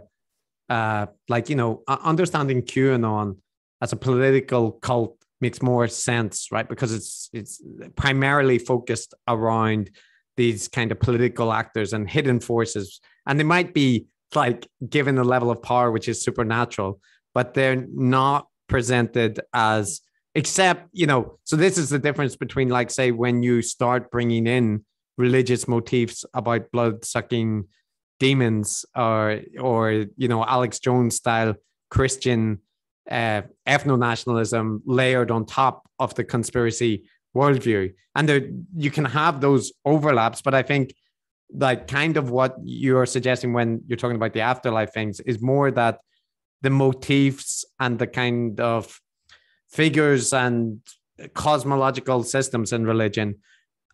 uh like you know understanding qanon as a political cult makes more sense right because it's it's primarily focused around these kind of political actors and hidden forces. And they might be like given the level of power which is supernatural, but they're not presented as except you know so this is the difference between like say when you start bringing in religious motifs about blood sucking demons or or you know alex jones style christian uh, ethno nationalism layered on top of the conspiracy worldview. And there, you can have those overlaps, but I think like kind of what you're suggesting when you're talking about the afterlife things is more that the motifs and the kind of figures and cosmological systems in religion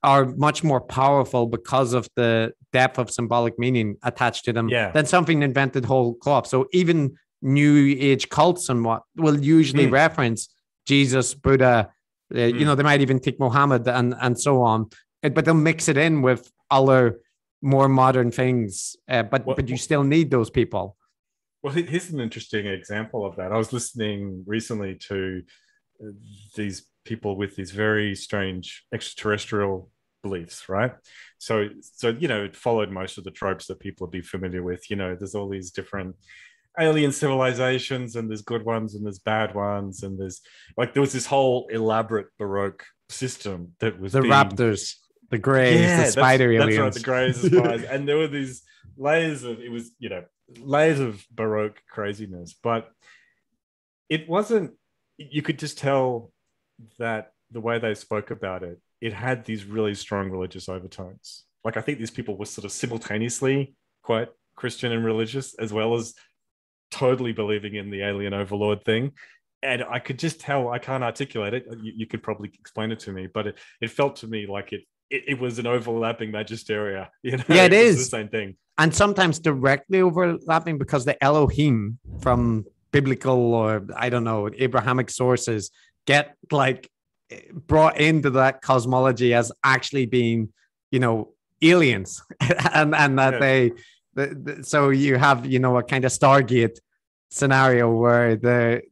are much more powerful because of the depth of symbolic meaning attached to them yeah. than something invented whole cloth. So even new age cults and what will usually mm. reference Jesus, Buddha, mm. You know, they might even take Muhammad and and so on, but they'll mix it in with other more modern things. Uh, but well, but you still need those people. Well, here's an interesting example of that. I was listening recently to uh, these people with these very strange extraterrestrial beliefs, right? So, so you know, it followed most of the tropes that people would be familiar with. You know, there's all these different alien civilizations and there's good ones and there's bad ones and there's like there was this whole elaborate baroque system that was the being... raptors the greys yeah, the spider that's, aliens that's right the greys the spiders [laughs] and there were these layers of it was you know layers of baroque craziness but it wasn't you could just tell that the way they spoke about it it had these really strong religious overtones like i think these people were sort of simultaneously quite christian and religious as well as totally believing in the alien overlord thing and I could just tell I can't articulate it. You, you could probably explain it to me, but it, it felt to me like it, it, it was an overlapping magisteria. [laughs] You know, yeah, it, it is the same thing, and sometimes directly overlapping because the Elohim from biblical or I don't know Abrahamic sources get like brought into that cosmology as actually being you know aliens, [laughs] and and that yeah. they the, the, so you have you know a kind of stargate scenario where the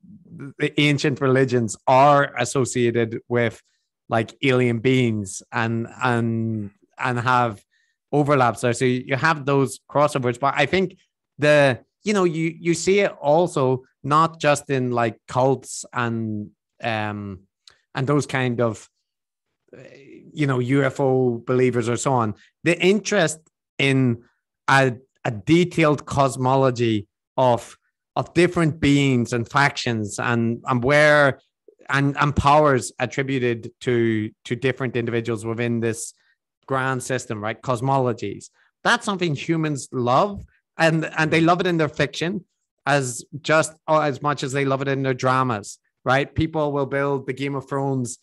the ancient religions are associated with like alien beings and and and have overlaps there. So you have those crossovers, but I think the you know you you see it also not just in like cults and um and those kind of you know UFO believers or so on. The interest in a, a detailed cosmology of of different beings and factions and and where and and powers attributed to to different individuals within this grand system, right? Cosmologies. That's something humans love, and and they love it in their fiction as just oh, as much as they love it in their dramas, right? People will build the Game of Thrones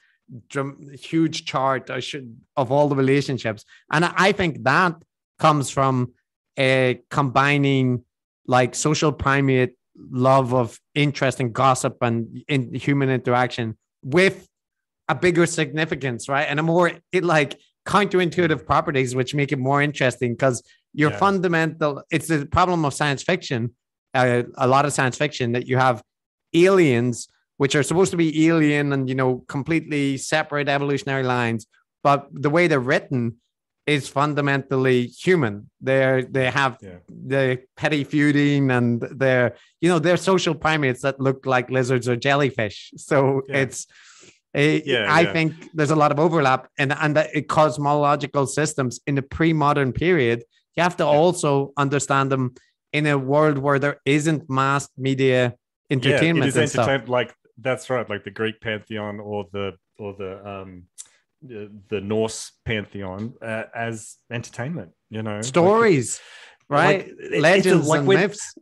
huge chart of all the relationships, and I think that comes from a combining like social primate love of interest and gossip and in human interaction with a bigger significance, right? And a more it like counterintuitive properties, which make it more interesting because your yeah. fundamental it's the problem of science fiction, uh, a lot of science fiction that you have aliens which are supposed to be alien and you know completely separate evolutionary lines, but the way they're written is fundamentally human. They're they have yeah. the petty feuding and they're you know they're social primates that look like lizards or jellyfish. So yeah. it's yeah, I think there's a lot of overlap and and the cosmological systems in the pre-modern period. You have to also understand them in a world where there isn't mass media entertainment. Yeah, it is entertainment like that's right, like the Greek pantheon or the or the um the, Norse pantheon uh, as entertainment. You know, stories, like, right? Like, Legends like and when, myths.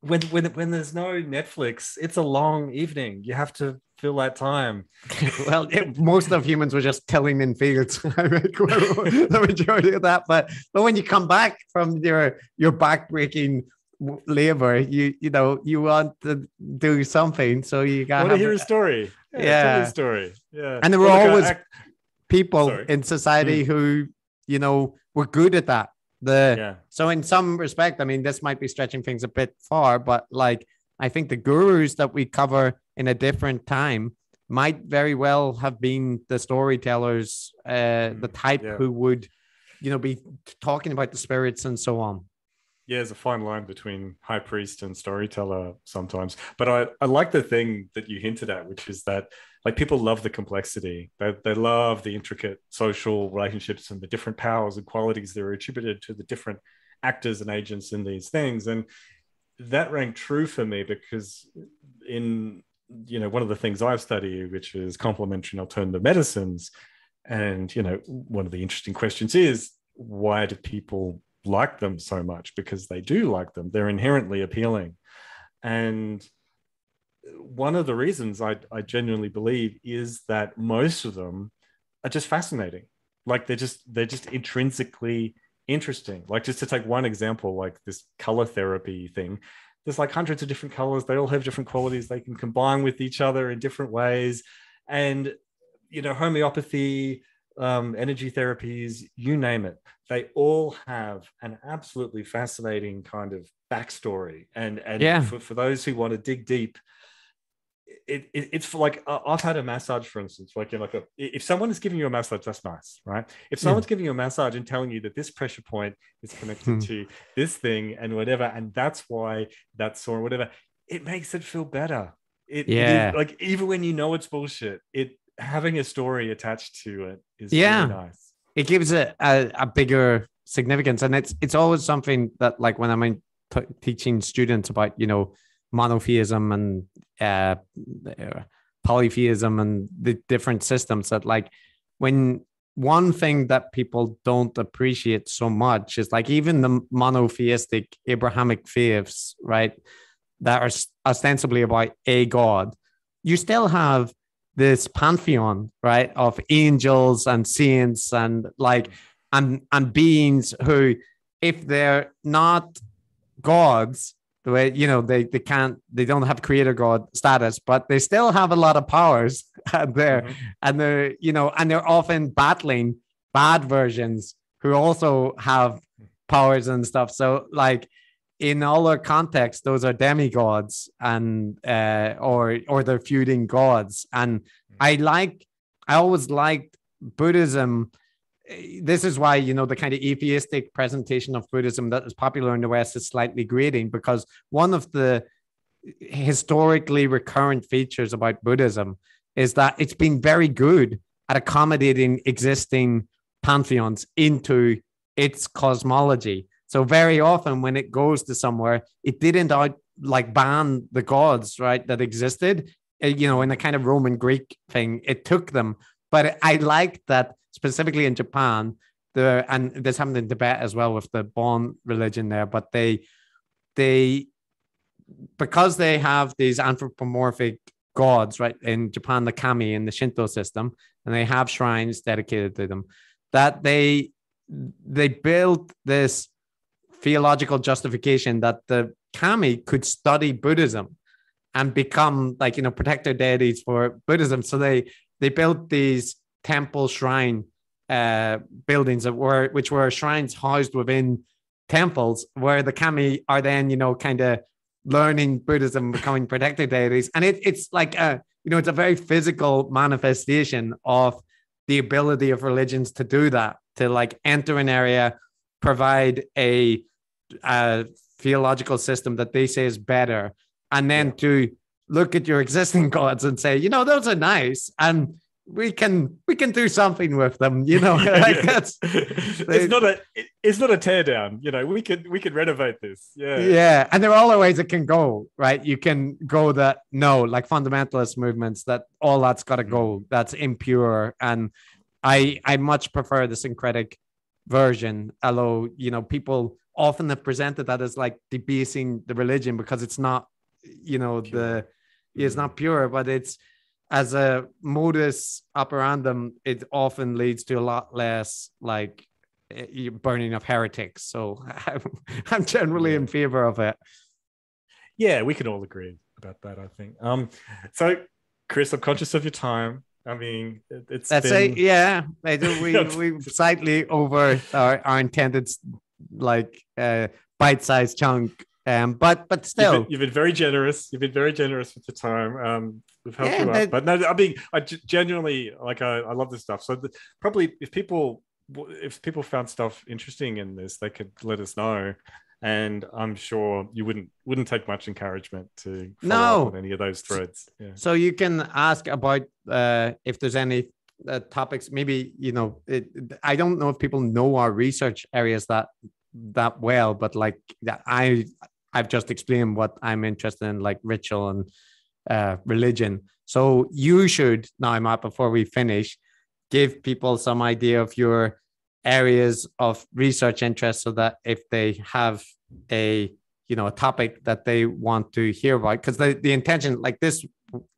When when when there's no Netflix, it's a long evening. You have to fill that time. [laughs] well, it, most of humans were just tilling in fields. [laughs] [laughs] the majority of that, but but when you come back from your your backbreaking labor you you know you want to do something so you got to hear a story yeah, yeah. a story yeah and there were well, always people Sorry. in society mm. who you know were good at that the yeah. so in some respect i mean this might be stretching things a bit far but like i think the gurus that we cover in a different time might very well have been the storytellers uh mm. the type yeah. who would you know be talking about the spirits and so on yeah, there's a fine line between high priest and storyteller sometimes. But I, I like the thing that you hinted at, which is that like people love the complexity. They, they love the intricate social relationships and the different powers and qualities that are attributed to the different actors and agents in these things. And that rang true for me because in you know one of the things I've studied, which is complementary and alternative medicines, and you know one of the interesting questions is why do people like them so much because they do like them. They're inherently appealing. And one of the reasons I, I genuinely believe is that most of them are just fascinating. Like they're just they're just intrinsically interesting. Like just to take one example, like this color therapy thing, there's like hundreds of different colors. They all have different qualities. They can combine with each other in different ways. And you know, homeopathy, um, energy therapies, you name it, they all have an absolutely fascinating kind of backstory. And and yeah. for, for those who want to dig deep, it, it, it's for like uh, I've had a massage, for instance. Like you like a, if someone is giving you a massage, that's nice, right? If someone's yeah. giving you a massage and telling you that this pressure point is connected hmm. to this thing and whatever, and that's why that's sore, whatever, it makes it feel better. It, yeah, it, like even when you know it's bullshit, it having a story attached to it is yeah really nice. It gives it a, a, bigger significance, and it's it's always something that like when I'm t- teaching students about you know monotheism and uh, polytheism and the different systems that like when one thing that people don't appreciate so much is like even the monotheistic Abrahamic faiths, right, that are ostensibly about a God, you still have this pantheon, right, of angels and saints and like and and beings who, if they're not gods, the way you know they they can't they don't have creator god status, but they still have a lot of powers [laughs] there, mm-hmm. and they're you know and they're often battling bad versions who also have powers and stuff. So like in all our contexts, those are demigods and uh, or or they're feuding gods. And I like, I always liked Buddhism this is why you know the kind of atheistic presentation of Buddhism that is popular in the West is slightly grating because one of the historically recurrent features about Buddhism is that it's been very good at accommodating existing pantheons into its cosmology. So very often when it goes to somewhere, it didn't out like ban the gods, right, that existed. Uh, you know, in a kind of Roman Greek thing, it took them. But I like that specifically in Japan, the and there's happened in Tibet as well with the Bon religion there, but they they because they have these anthropomorphic gods, right? In Japan, the kami in the Shinto system, and they have shrines dedicated to them, that they they built this theological justification that the kami could study Buddhism and become like you know protector deities for Buddhism. So they they built these temple shrine uh, buildings that were which were shrines housed within temples where the kami are then you know kind of learning Buddhism, becoming protector deities, and it, it's like a you know it's a very physical manifestation of the ability of religions to do that to like enter an area, provide a, a theological system that they say is better, and then to look at your existing [laughs] gods and say, you know, those are nice, and we can we can do something with them you know [laughs] like that's [laughs] it's not a it's not a tear down you know we could we could renovate this yeah yeah and there are other ways it can go right you can go that no like fundamentalist movements that all that's got to go mm. that's impure and i i much prefer the syncretic version although you know people often have presented that as like debasing the religion because it's not you know pure. the it's mm. not pure but it's as a modus operandum, it often leads to a lot less like eh, burning of heretics. So [laughs] I'm, I'm generally in favor of it. Yeah, we can all agree about that. I think. Um, so Chris, I'm conscious of your time. I mean, it's that's been... it. Yeah, [laughs] we we slightly over our, our intended like uh, bite-sized chunk um, but but still, you've been, you've been, very generous. You've been very generous with the time. Um, we've helped yeah, you out. But no, I mean, I genuinely like. I, I love this stuff. So the, probably if people if people found stuff interesting in this, they could let us know. And I'm sure you wouldn't wouldn't take much encouragement to no any of those threads. Yeah. So you can ask about uh, if there's any uh, topics. Maybe you know, it, I don't know if people know our research areas that that well, but like I I've just explained what I'm interested in, like ritual and uh, religion. So you should now, Matt, before we finish, give people some idea of your areas of research interest, so that if they have a you know a topic that they want to hear about, because the the intention, like this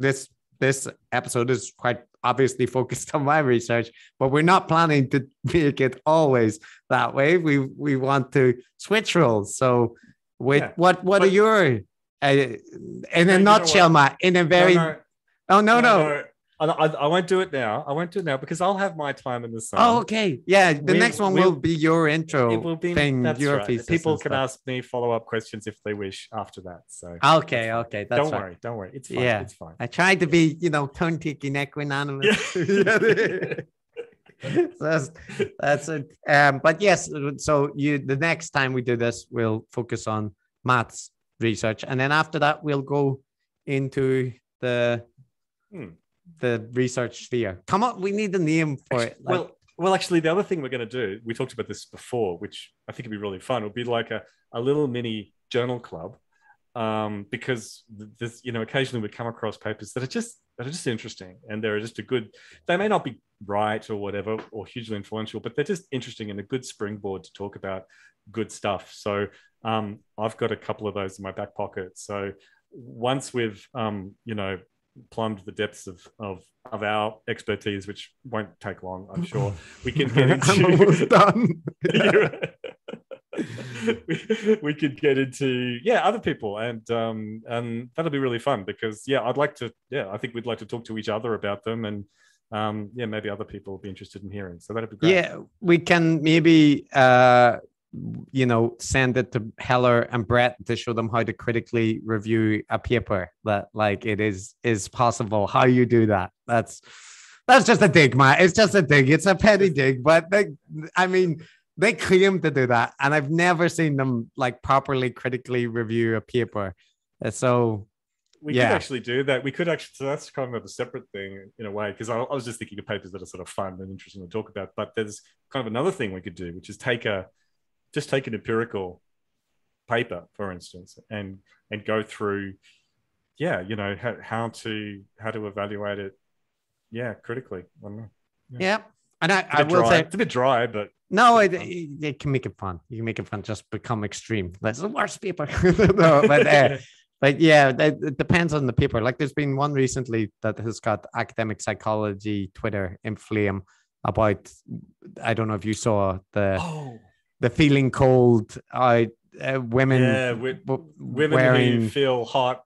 this this episode is quite obviously focused [laughs] on my research, but we're not planning to [laughs] make it always that way. We we want to switch roles. So with yeah. what what but, are your uh, in a nutshell, Matt? In a very no, no. oh no no. no. I, I, won't do it now. I won't do it now because I'll have my time in the sun. Oh, okay. Yeah, the we, next one will be your intro. It will be thing. That's your right. People can ask me follow up questions if they wish after that. So okay, okay. That's don't right. worry. Don't worry. It's fine. Yeah, it's fine. I tried to be, you know, tongue taking equanimous. [laughs] Yeah. [laughs] [laughs] [laughs] that's that's it. Um, but yes, so you the next time we do this, we'll focus on Matt's research, and then after that, we'll go into the hmm. the research sphere. Come on, we need the name for it. Like, well, well, actually, the other thing we're going to do, we talked about this before, which I think would be really fun. It Would be like a, a little mini journal club, um, because this, you know, occasionally we come across papers that are just that are just interesting, and they're just a good. They may not be right or whatever or hugely influential, but they're just interesting and a good springboard to talk about good stuff. So um, I've got a couple of those in my back pocket. So once we've um, you know plumbed the depths of, of of our expertise, which won't take long, I'm sure we can get [laughs] into. Almost done. [laughs] we, [laughs] we could get into yeah other people and um and that'll be really fun because yeah I'd like to yeah I think we'd like to talk to each other about them and um, yeah, maybe other people will be interested in hearing. So that'd be great. Yeah, we can maybe uh, you know send it to Heather and Bret to show them how to critically review a paper. That like it is is possible. How you do that? That's That's just a dig, man. It's just a dig. It's a petty dig, but they, I mean, they claim to do that, and I've never seen them like properly critically review a paper. Uh, So we Yeah. could actually do that. We could actually, so that's kind of a separate thing in a way, because I, I was just thinking of papers that are sort of fun and interesting to talk about. But there's kind of another thing we could do, which is take a, just take an empirical paper, for instance, and and go through, yeah, you know, how, how to how to evaluate it, yeah, critically. I don't know. yeah, and I, I will dry. say it's a bit dry, but no, it, it, it can make it fun. You can make it fun. Just become extreme. That's the worst paper. no, but uh, but yeah, it, it depends on the paper. Like there's been one recently that has got academic psychology Twitter inflame about. I don't know if you saw the oh, the feeling cold. Uh, uh, women Yeah, w- women wearing who feel hot,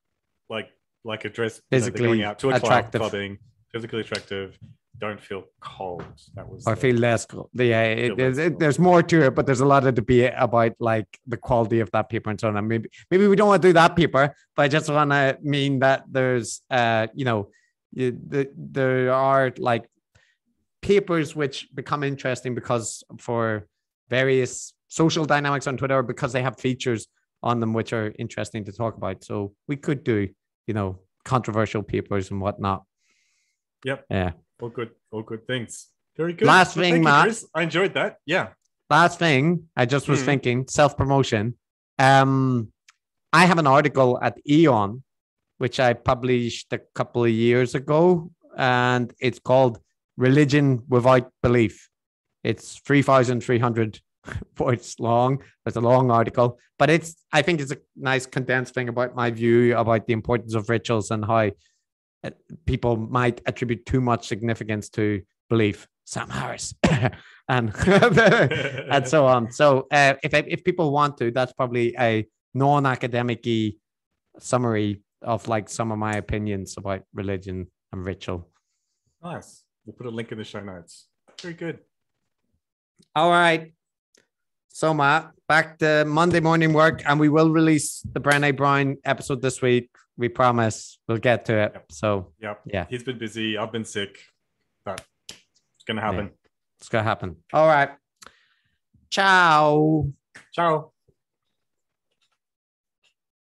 like like a dress, you know, going out to a attractive. club, clubbing, physically attractive, don't feel cold. That was I the- feel less cold. Yeah, it, there's, less it, cold. there's more to it, but there's a lot of debate about like the quality of that paper and so on. And maybe maybe we don't want to do that paper, but I just want to mean that there's uh you know you, the, there are like papers which become interesting because for various social dynamics on Twitter because they have features on them which are interesting to talk about. So we could do you know controversial papers and whatnot. Yep. Yeah. All good, all good things. Very good. Last Well, thing, you, Matt. Chris. I enjoyed that. Yeah. last thing i just was Mhm. thinking self promotion um i have an article at Aeon which i published a couple of years ago and it's called religion without belief it's 3300 [laughs] words long it's a long article but it's i think it's a nice condensed thing about my view about the importance of rituals and how people might attribute too much significance to belief sam harris [coughs] and [laughs] and so on. So uh, if if people want to, that's probably a non-academic summary of like some of my opinions about religion and ritual. nice. We'll put a link in the show notes. Very good. All right. So Matt, back to Monday morning work, and we will release the Brené Brown episode this week. We promise we'll get to it. Yep. So Yep. Yeah. He's been busy. I've been sick, but it's gonna happen. it's gonna happen. All right. Ciao. Ciao.